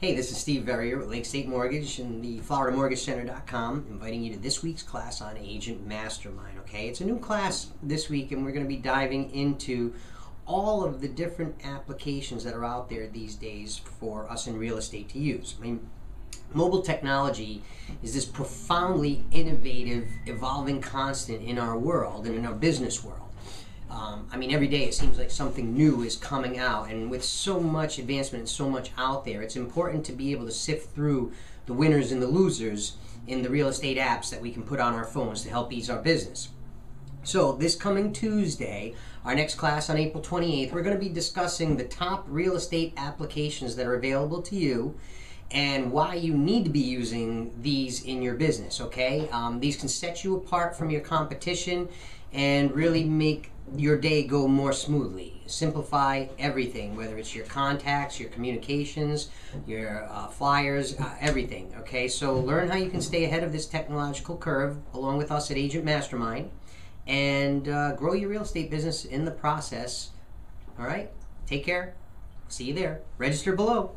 Hey, this is Steve Verrier with Lake State Mortgage and the FloridaMortgageCenter.com, inviting you to this week's class on Agent Mastermind. Okay, it's a new class this week, and we're going to be diving into all of the different applications that are out there these days for us in real estate to use. I mean, mobile technology is this profoundly innovative, evolving constant in our world and in our business world. Um, I mean, every day it seems like something new is coming out, and with so much advancement and so much out there, it's important to be able to sift through the winners and the losers in the real estate apps that we can put on our phones to help ease our business. So, this coming Tuesday, our next class on April 28th, we're going to be discussing the top real estate applications that are available to you and why you need to be using these in your business, okay? Um, these can set you apart from your competition and really make your day go more smoothly. Simplify everything, whether it's your contacts, your communications, your uh, flyers, uh, everything. Okay, so learn how you can stay ahead of this technological curve along with us at Agent Mastermind and uh, grow your real estate business in the process. All right, take care. See you there. Register below.